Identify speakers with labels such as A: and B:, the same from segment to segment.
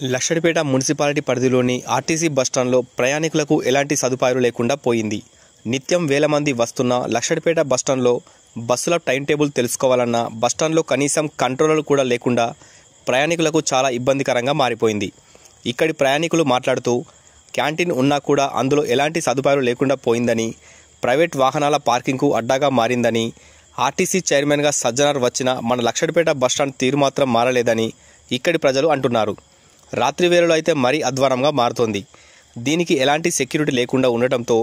A: Lakshettipet municipality పరిధిలోని RTC బస్టాండ్లో ప్రయాణికులకు ఎలాంటి సదుపాయాలు లేకుండా పోయింది. నిత్యం వేల మంది వస్తున్న లక్షడిపేట బస్టాండ్లో బస్సుల టైం టేబుల్ తెలుసుకోవాలన్నా బస్టాండ్లో కనీసం కంట్రోలర్ కూడా లేకుండా ప్రయాణికులకు చాలా ఇబ్బందికరంగా మారిపోయింది. ఇక్కడి ప్రయాణికులు మాట్లాడుతూ క్యాంటీన్ ఉన్నా కూడా అందులో ఎలాంటి సదుపాయాలు లేకుండా పోయిందని ప్రైవేట్ వాహనాల పార్కింగ్కు అడ్డాగా మారిందని ఆర్టీసీ చైర్మన్గా సజ్జనార్ వచ్చిన మన లక్షడిపేట బస్టాండ్ తీరు మాత్రం మారలేదని ఇక్కడి ప్రజలు అంటున్నారు. రాత్రి వేళలో అయితే మరీ అధ్వానంగా మారుతోంది. దీనికి ఎలాంటి సెక్యూరిటీ లేకుండా ఉండటంతో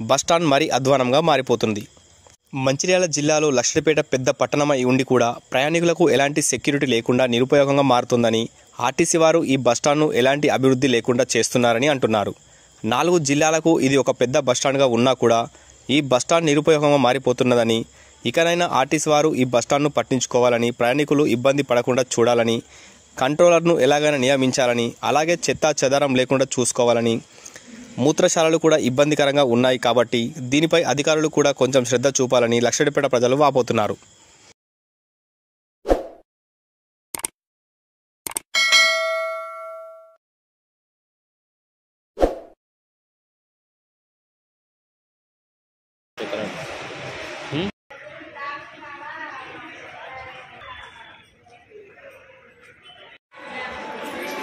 A: బస్టాండ్ మరీ అధ్వానంగా మారిపోతుంది. మంచిర్యాల జిల్లాలో లక్షడిపేట పెద్ద పట్టణమై ఉండి కూడా ప్రయాణికులకు ఎలాంటి సెక్యూరిటీ లేకుండా నిరుపయోగంగా మారుతుందని ఆర్టీసీ వారు ఈ బస్టాండ్ను ఎలాంటి అభివృద్ధి లేకుండా చేస్తున్నారని అంటున్నారు. నాలుగు జిల్లాలకు ఇది ఒక పెద్ద బస్టాండ్గా ఉన్నా కూడా ఈ బస్టాండ్ నిరుపయోగంగా మారిపోతున్నదని ఇకనైనా ఆర్టీసీ వారు ఈ బస్టాండ్ను పట్టించుకోవాలని ప్రయాణికులు ఇబ్బంది పడకుండా చూడాలని కంట్రోలర్ను ఎలాగైనా నియమించాలని అలాగే చెత్త చెదారం లేకుండా చూసుకోవాలని. మూత్రశాలలు కూడా ఇబ్బందికరంగా ఉన్నాయి కాబట్టి దీనిపై అధికారులు కూడా కొంచెం శ్రద్ధ చూపాలని లక్షడిపేట ప్రజలు వాపోతున్నారు.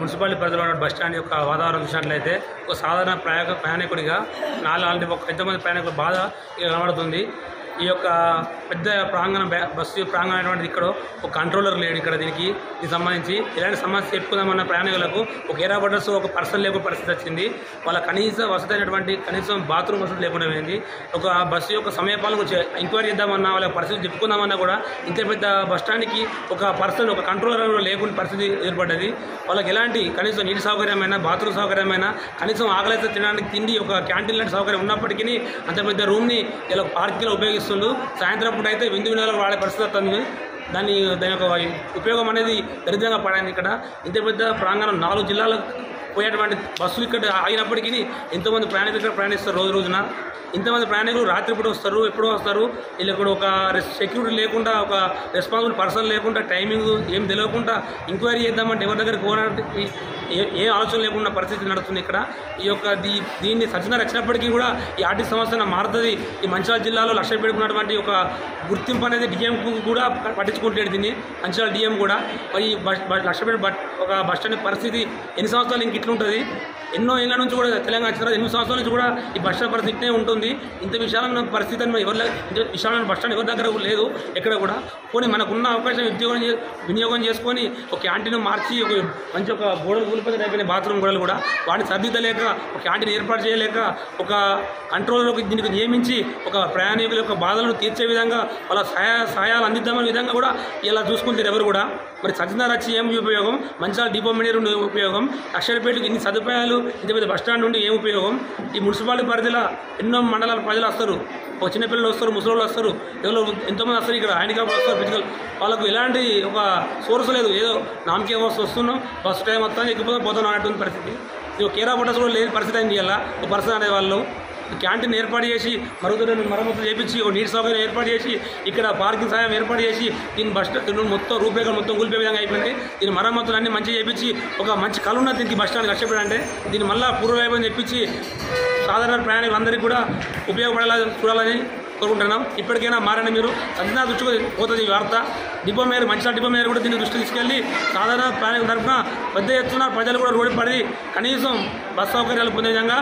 B: మున్సిపాలిటీ పరిధిలో ఉన్న బస్ స్టాండ్ యొక్క వాతావరణం చూసినట్లయితే ఒక సాధారణ ప్రయాణ ప్రయాణికుడిగా నాలుగు అలాంటి ఒక ఎంతమంది ప్రయాణికుల బాధ కనబడుతుంది. ఈ యొక్క పెద్ద ప్రాంగణం బస్సు ప్రాంగణం అనేటువంటిది ఇక్కడ ఒక కంట్రోలర్ లేడు ఇక్కడ దీనికి. దీనికి సంబంధించి ఇలాంటి సమస్య చెప్పుకుందామన్న ప్రయాణికులకు ఒక ఏరా బటర్స్ ఒక పర్సన్ లేకుండా పరిస్థితి వచ్చింది. వాళ్ళ కనీస వసతి అయినటువంటి కనీసం బాత్రూమ్ వసతి లేకుండా పోయింది. ఒక బస్సు యొక్క సమయపాలన గురించి ఎంక్వైరీ చేద్దామన్నా వాళ్ళ పరిస్థితి చెప్పుకుందామన్నా కూడా ఇంత పెద్ద బస్టాండ్కి ఒక పర్సన్ ఒక కంట్రోలర్ లేకుండా పరిస్థితి ఏర్పడ్డది. వాళ్ళకి ఎలాంటి కనీసం నీటి సౌకర్యమైన బాత్రూమ్ సౌకర్యమైన కనీసం ఆకలితో తినడానికి తిండి ఒక క్యాంటీన్ లాంటి సౌకర్యం ఉన్నప్పటికీ అంత పెద్ద రూమ్ని ఇలా పార్కింగ్లో ఉపయోగిస్తుండు సాయంత్రం పూట అయితే విందు వినోదాలకు వాడే పరిస్థితి వస్తుంది. దాని దాని యొక్క ఉపయోగం అనేది దరిద్రంగా పడింది ఇక్కడ. ఇంత పెద్ద ప్రాంగణం నాలుగు జిల్లాలకు పోయేటువంటి బస్సులు ఇక్కడ ఆగినప్పటికీ ఎంతోమంది ప్రయాణికులు ఇక్కడ ప్రయాణిస్తారు రోజు రోజున. ఇంతమంది ప్రయాణికులు రాత్రిపూట వస్తారు ఎప్పుడో వస్తారు. వీళ్ళు ఇక్కడ ఒక సెక్యూరిటీ లేకుండా ఒక రెస్పాన్సిబుల్ పర్సన్ లేకుండా టైమింగ్ ఏం తెలియకుండా ఎంక్వైరీ చేద్దామంటే ఎవరి దగ్గరికి పోవడానికి ఏ ఏ ఆలోచన లేకుండా పరిస్థితి నడుస్తుంది ఇక్కడ. ఈ యొక్క దీ దీన్ని సజ్జన వచ్చినప్పటికీ కూడా ఈ ఆర్థిక సంస్థ మారుతుంది. ఈ మంచిర్యాల జిల్లాలో లక్ష్య పెట్టుకున్నటువంటి ఒక గుర్తింపు అనేది డిఎంకు కూడా పట్టించుకుంటాడు దీన్ని అంచనా డిఎం కూడా. మరి ఈ బస్ బస్ బట్ ఒక బస్ స్టాండ్ పరిస్థితి ఎన్ని సంవత్సరాలు ఇంక ఇట్లుంటుంది? ఎన్నో ఏళ్ళ నుంచి కూడా తెలంగాణ వచ్చిన తర్వాత సంవత్సరాల నుంచి కూడా ఈ బస్ స్టాండ్ పరిస్థితినే ఉంటుంది. ఇంత విశాలమైన పరిస్థితి అని ఎవరి ఇంత విశాలమైన బస్ స్టాండ్ ఎవరి దగ్గర లేదు. ఎక్కడ కూడా. పోనీ మనకున్న అవకాశం ఉద్యోగం చే- వినియోగం చేసుకొని ఒక క్యాంటీన్ మార్చి ఒక మంచి ఒక గోడలు కూలిపోతే అయిపోయిన బాత్రూమ్ గోడలు కూడా వాటిని సర్దిద్దలేక ఒక క్యాంటీన్ ఏర్పాటు చేయలేక ఒక కంట్రోల్లోకి దీనికి నియమించి ఒక ప్రయాణికుల యొక్క బాధలను తీర్చే విధంగా వాళ్ళ సహాయ సహాయాలు అందిద్దామనే విధంగా కూడా ఇలా చూసుకుంటారు ఎవరు కూడా. మరి సజ్జనార్ వచ్చి ఏం ఉపయోగం మంచిగా డిపో మేనేజర్ ఉండే ఉపయోగం అక్షరపేటకు ఇన్ని సదుపాయాలు ఇంత పెద్ద బస్ స్టాండ్ నుండి ఏం ఉపయోగం? ఈ మున్సిపాలిటీ పరిధిలో ఎన్నో మండలాల ప్రజలు వస్తారు. ఒక చిన్నపిల్లలు వస్తారు ముసలోళ్ళు వస్తారు. ఎవరో ఎంతోమంది వస్తారు ఇక్కడ హ్యాండిక్యాప్ వస్తారు ఫిజికల్. వాళ్ళకు ఎలాంటి ఒక సోర్స్ లేదు. ఏదో నామకే వస్తు వస్తున్నాం ఫస్ట్ టైం వస్తాను ఎక్కిపోతే పోతాను అనేటువంటి పరిస్థితి. ఇది కేరా బొట్టస్ కూడా లేని పరిస్థితి అయింది ఇలా ఒక పర్సన్ అనే వాళ్ళు క్యాంటీన్ ఏర్పాటు చేసి మరుగుదొడ్డిని మరమ్మతులు చేపించి ఒక నీటి సౌకర్యం ఏర్పాటు చేసి ఇక్కడ పార్కింగ్ సహాయం ఏర్పాటు చేసి దీని బస్ మొత్తం రూపరేఖలు మొత్తం కూలిపోయే విధంగా అయిపోయింది. దీని మరమ్మతులు అన్ని మంచిగా చేపించి ఒక మంచి కళ ఉన్నది దీనికి బస్ స్టాండ్ కష్టపడంటే దీన్ని మళ్ళీ పూర్వవైభవం చెప్పించి సాధారణ ప్రయాణికులందరికీ కూడా ఉపయోగపడేలా చూడాలని కోరుకుంటున్నాం. ఇప్పటికైనా మారని మీరు. సంచలన దృష్టికి పోతుంది ఈ వార్త. డిపో మేయర్ మంచిగా డిపో మేయర్ కూడా దీన్ని దృష్టి తీసుకెళ్ళి సాధారణ ప్రయాణికుల తరఫున పెద్ద ఎత్తున ప్రజలు కూడా రోడ్డు పడి కనీసం బస్ సౌకర్యాలు పొందే విధంగా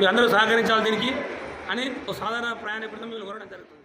B: మీరు అందరూ సహకరించాలి దీనికి అని ఒక సాధారణ ప్రయాణికుడితో మీరు కోరడం జరుగుతుంది.